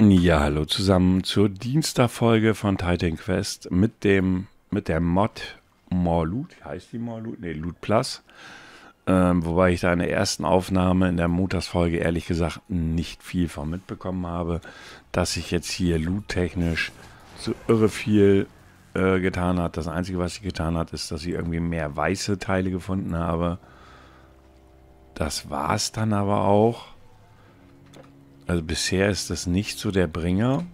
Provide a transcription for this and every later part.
Ja, hallo zusammen zur Dienstagfolge von Titan Quest mit dem mit der Mod Morloot, heißt die Morloot? Ne, Loot Plus. Ähm, wobei ich da in der ersten Aufnahme in der Montagsfolge ehrlich gesagt nicht viel von mitbekommen habe, dass sich jetzt hier loot-technisch so irre viel äh, getan hat. Das Einzige, was sie getan hat, ist, dass ich irgendwie mehr weiße Teile gefunden habe. Das war es dann aber auch. Also bisher ist das nicht so der Bringer.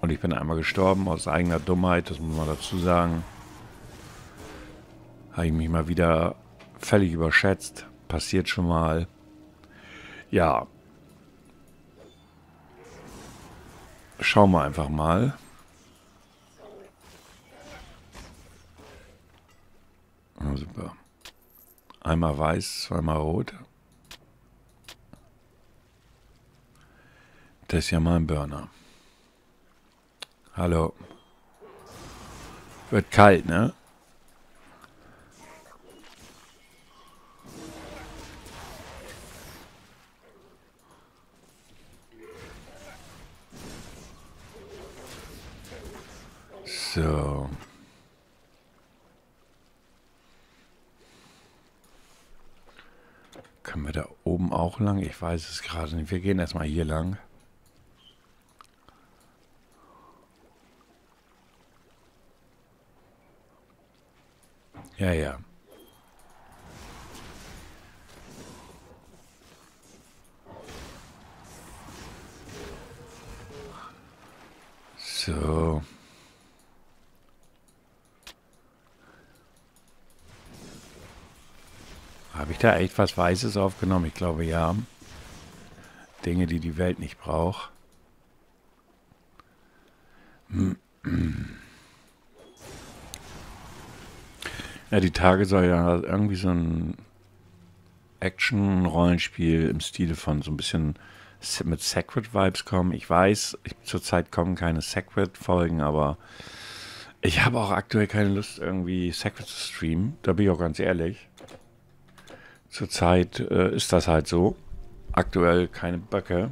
Und ich bin einmal gestorben aus eigener Dummheit, das muss man dazu sagen. Habe ich mich mal wieder völlig überschätzt. Passiert schon mal. Ja. Schauen wir einfach mal. Oh, super. Einmal weiß, zweimal rot. Das ist ja mal ein Burner. Hallo. Wird kalt, ne? So. Können wir da oben auch lang? Ich weiß es gerade nicht. Wir gehen erstmal hier lang. Ja, ja. So. Habe ich da echt was Weißes aufgenommen? Ich glaube ja. Dinge, die die Welt nicht braucht. Hm. Ja, die Tage soll ja irgendwie so ein Action-Rollenspiel im Stile von so ein bisschen mit Sacred-Vibes kommen. Ich weiß, ich, zurzeit kommen keine Sacred-Folgen, aber ich habe auch aktuell keine Lust, irgendwie Sacred zu streamen. Da bin ich auch ganz ehrlich. Zurzeit äh, ist das halt so. Aktuell keine Böcke.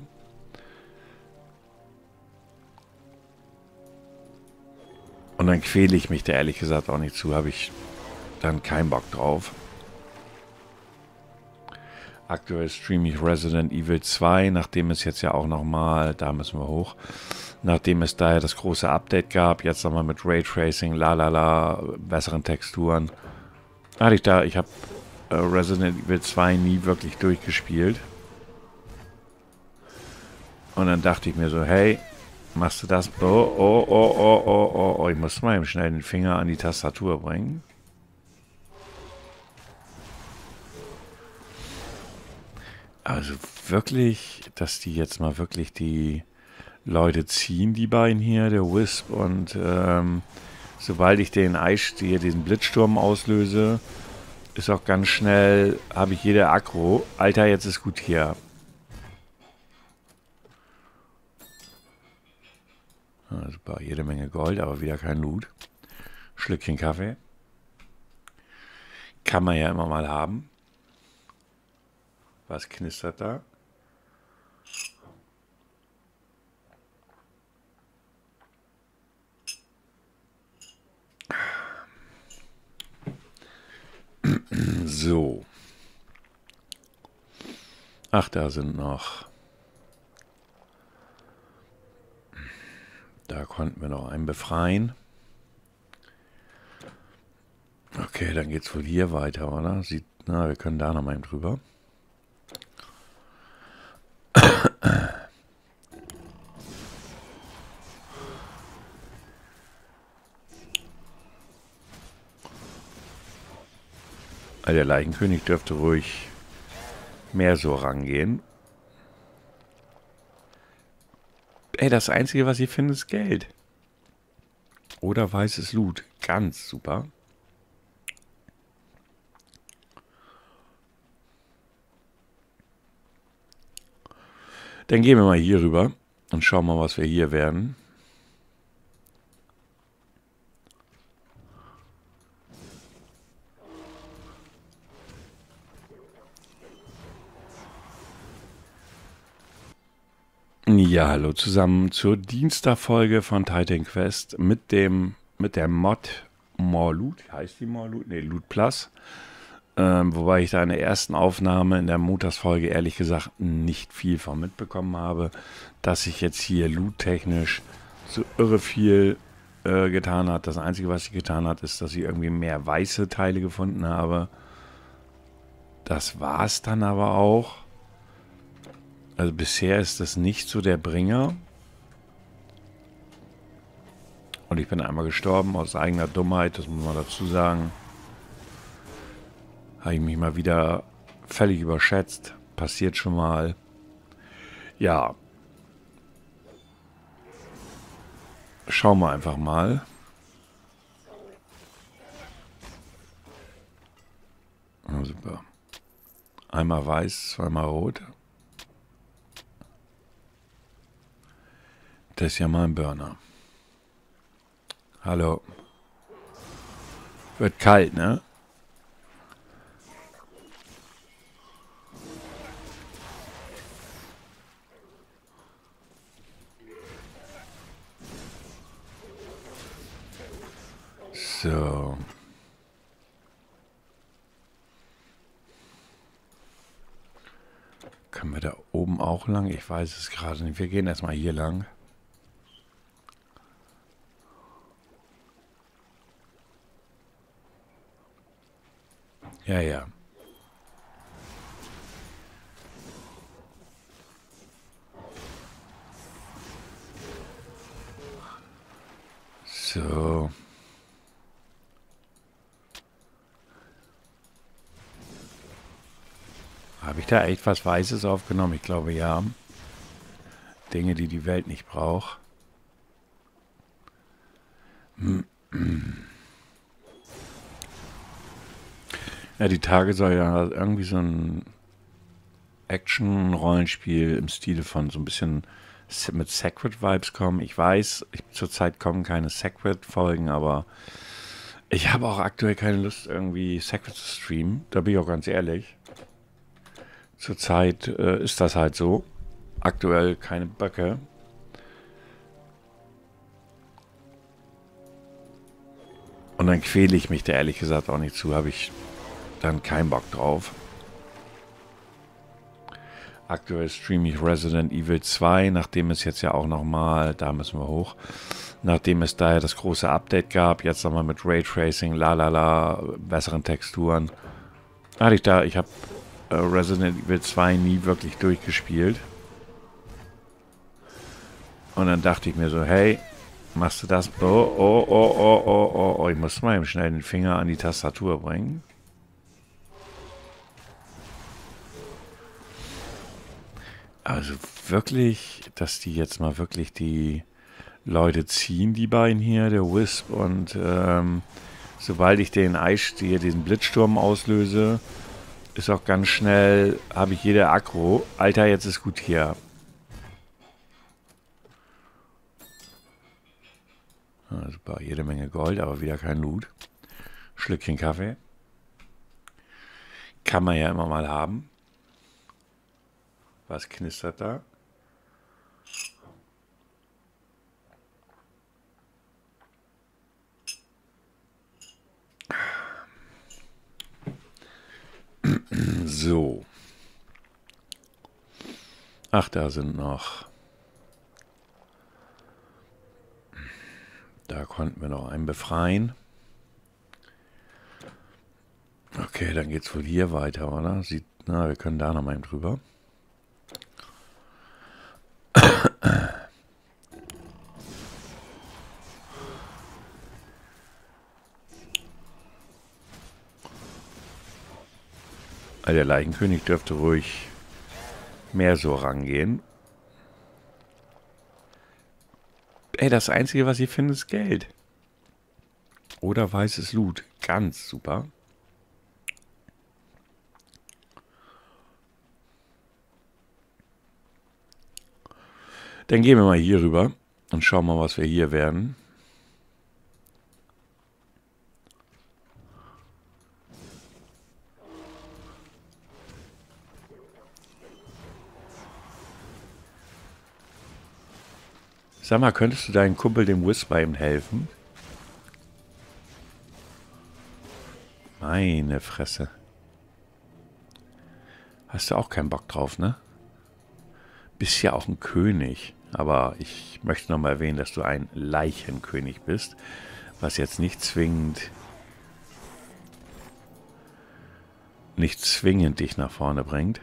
Und dann quäle ich mich da ehrlich gesagt auch nicht zu. Habe ich dann keinen Bock drauf. Aktuell streame ich Resident Evil 2, nachdem es jetzt ja auch nochmal, da müssen wir hoch, nachdem es da ja das große Update gab, jetzt nochmal mit Raytracing, la la la, besseren Texturen. Hatte ich da, ich habe äh, Resident Evil 2 nie wirklich durchgespielt. Und dann dachte ich mir so, hey, machst du das? Oh, oh, oh, oh, oh, oh, oh. Ich muss mal eben schnell den Finger an die Tastatur bringen. Also wirklich, dass die jetzt mal wirklich die Leute ziehen, die beiden hier, der Wisp und ähm, sobald ich den Eis, hier diesen Blitzsturm auslöse, ist auch ganz schnell, habe ich jede Akro. Alter, jetzt ist gut hier. Ja, super, jede Menge Gold, aber wieder kein Loot. Schlückchen Kaffee. Kann man ja immer mal haben. Was knistert da? So. Ach, da sind noch. Da konnten wir noch einen befreien. Okay, dann geht's wohl hier weiter, oder? Sieht, na, wir können da noch mal drüber. Der Leichenkönig dürfte ruhig mehr so rangehen. Ey, das Einzige, was ich finde, ist Geld. Oder weißes Loot. Ganz super. Dann gehen wir mal hier rüber und schauen mal, was wir hier werden. Ja, hallo zusammen zur Dienstagfolge von Titan Quest mit dem mit der Mod Morloot, heißt die Morloot? Ne, Loot Plus. Ähm, wobei ich da in der ersten Aufnahme in der Montagsfolge ehrlich gesagt nicht viel von mitbekommen habe, dass sich jetzt hier loot-technisch so irre viel äh, getan hat. Das Einzige, was sie getan hat, ist, dass ich irgendwie mehr weiße Teile gefunden habe. Das war es dann aber auch. Also bisher ist das nicht so der Bringer. Und ich bin einmal gestorben aus eigener Dummheit, das muss man dazu sagen. Habe ich mich mal wieder völlig überschätzt. Passiert schon mal. Ja. Schauen wir einfach mal. Oh, super. Einmal weiß, zweimal rot. Das ist ja mal ein Burner. Hallo. Wird kalt, ne? So. Können wir da oben auch lang? Ich weiß es gerade nicht. Wir gehen erstmal hier lang. Ja, ja. So. Habe ich da echt was Weißes aufgenommen? Ich glaube ja. Dinge, die die Welt nicht braucht. Ja, die Tage soll ja irgendwie so ein Action-Rollenspiel im Stile von so ein bisschen mit Sacred-Vibes kommen. Ich weiß, ich, zurzeit kommen keine Sacred-Folgen, aber ich habe auch aktuell keine Lust, irgendwie Sacred zu streamen. Da bin ich auch ganz ehrlich. Zurzeit äh, ist das halt so. Aktuell keine Böcke. Und dann quäle ich mich da ehrlich gesagt auch nicht zu. Habe ich dann keinen Bock drauf. Aktuell streame ich Resident Evil 2, nachdem es jetzt ja auch nochmal, da müssen wir hoch, nachdem es da ja das große Update gab, jetzt nochmal mit Raytracing, la la la, besseren Texturen. Hatte ich da, ich habe äh, Resident Evil 2 nie wirklich durchgespielt. Und dann dachte ich mir so, hey, machst du das? Oh, oh, oh, oh, oh, oh, oh. Ich muss mal eben schnell den Finger an die Tastatur bringen. Also wirklich, dass die jetzt mal wirklich die Leute ziehen, die beiden hier, der Wisp und ähm, sobald ich den Eis, hier diesen Blitzsturm auslöse, ist auch ganz schnell, habe ich jede Akro. Alter, jetzt ist gut hier. Ja, super, jede Menge Gold, aber wieder kein Loot. Schlückchen Kaffee. Kann man ja immer mal haben. Was knistert da? So. Ach, da sind noch. Da konnten wir noch einen befreien. Okay, dann geht's wohl hier weiter, oder? Sieht, na, wir können da noch mal drüber. Also der Leichenkönig dürfte ruhig mehr so rangehen. Ey, das Einzige, was ich finde, ist Geld. Oder weißes Loot. Ganz super. Dann gehen wir mal hier rüber und schauen mal, was wir hier werden. Sag mal, könntest du deinem Kumpel, dem Whisper, ihm helfen? Meine Fresse. Hast du auch keinen Bock drauf, ne? Bist ja auch ein König. Aber ich möchte noch mal erwähnen, dass du ein Leichenkönig bist. Was jetzt nicht zwingend... Nicht zwingend dich nach vorne bringt.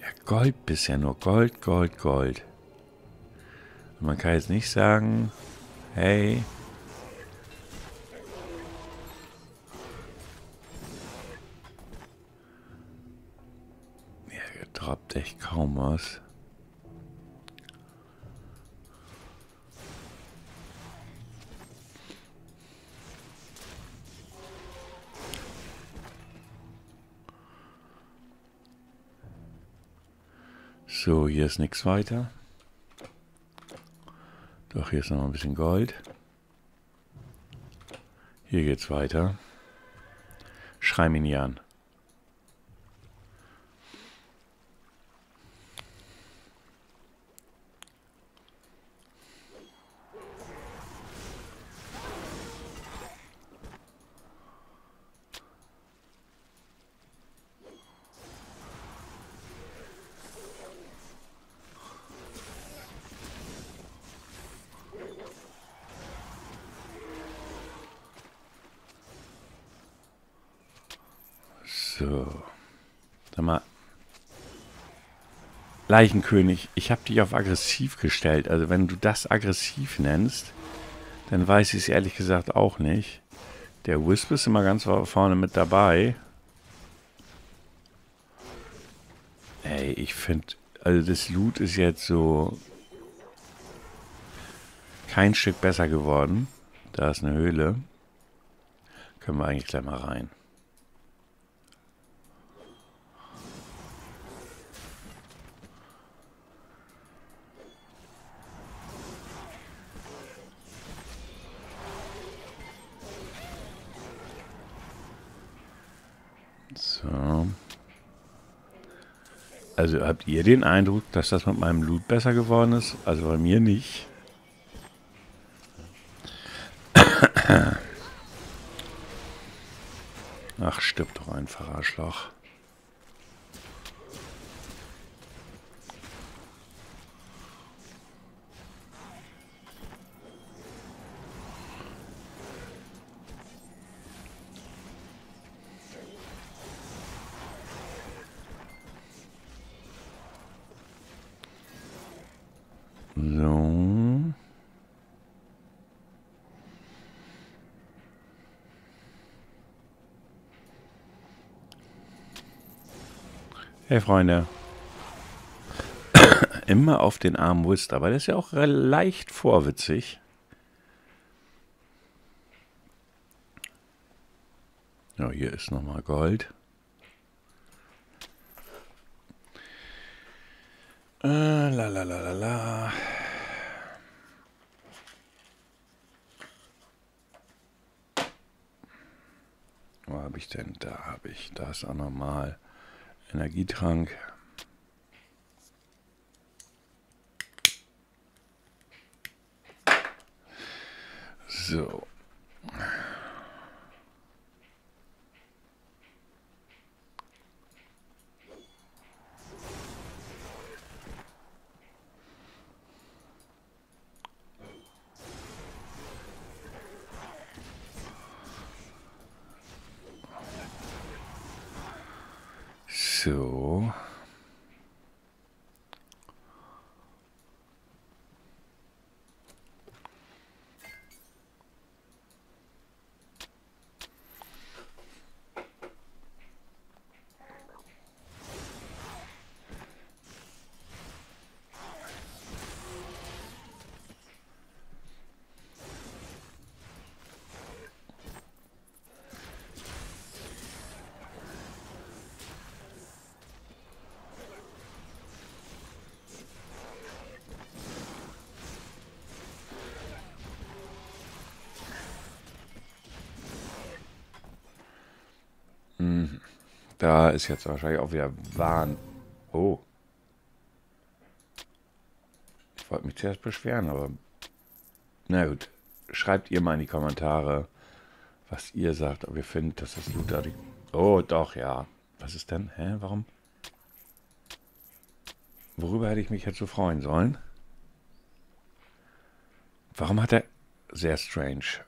Ja, Gold bisher nur. Gold, Gold, Gold. Man kann jetzt nicht sagen, hey, droppt echt kaum was. So, hier ist nichts weiter. Doch, hier ist noch ein bisschen Gold. Hier geht's weiter. Schrei mich nie an. So. Sag mal. Leichenkönig, ich habe dich auf aggressiv gestellt. Also wenn du das aggressiv nennst, dann weiß ich es ehrlich gesagt auch nicht. Der Wisp ist immer ganz vorne mit dabei. Ey, ich finde, also das Loot ist jetzt so kein Stück besser geworden. Da ist eine Höhle. Können wir eigentlich gleich mal rein. So. Also habt ihr den Eindruck, dass das mit meinem Loot besser geworden ist? Also bei mir nicht. Ach, stirb doch einfach, Arschloch. Hey Freunde. Immer auf den armen Wist, aber das ist ja auch leicht vorwitzig. Ja, hier ist nochmal Gold. Äh, la la la la la. Wo habe ich denn? Da habe ich. Da ist auch nochmal Energietrank. So. So. Da ist jetzt wahrscheinlich auch wieder Wahn. Oh. wollte mich zuerst beschweren, aber na gut. Schreibt ihr mal in die Kommentare, was ihr sagt, ob ihr findet, dass das Luther die... Oh, doch, ja. Was ist denn? Hä, warum? Worüber hätte ich mich jetzt so freuen sollen? Warum hat er... Sehr strange.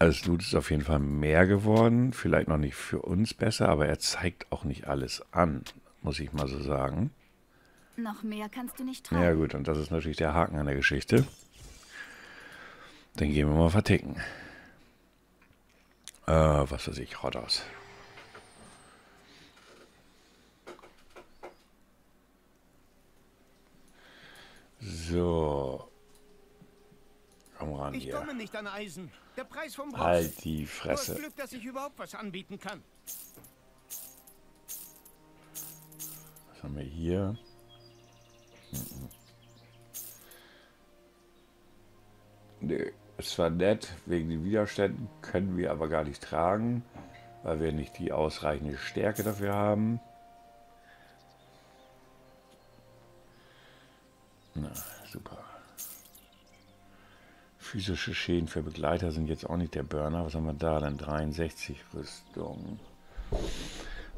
Also Loot ist auf jeden Fall mehr geworden. Vielleicht noch nicht für uns besser, aber er zeigt auch nicht alles an, muss ich mal so sagen. Noch mehr kannst du nicht tragen. Ja gut, und das ist natürlich der Haken an der Geschichte. Dann gehen wir mal verticken. Äh, was weiß ich, Rodders. So. Ich hier. komme nicht an Eisen. Der Preis vom Boss. Halt die Fresse. Glück, dass ich überhaupt was anbieten kann. Was haben wir hier? Mhm. Nee, es war nett, wegen den Widerständen können wir aber gar nicht tragen, weil wir nicht die ausreichende Stärke dafür haben. Na, super. Physische Schäden für Begleiter sind jetzt auch nicht der Burner. Was haben wir da denn? 63 Rüstung.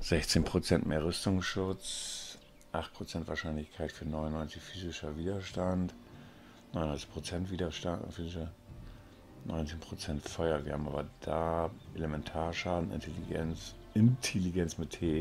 16% mehr Rüstungsschutz. 8% Wahrscheinlichkeit für 99 physischer Widerstand. 99% Widerstand physischer. 19% Feuer. Wir haben aber da Elementarschaden, Intelligenz, Intelligenz mit T.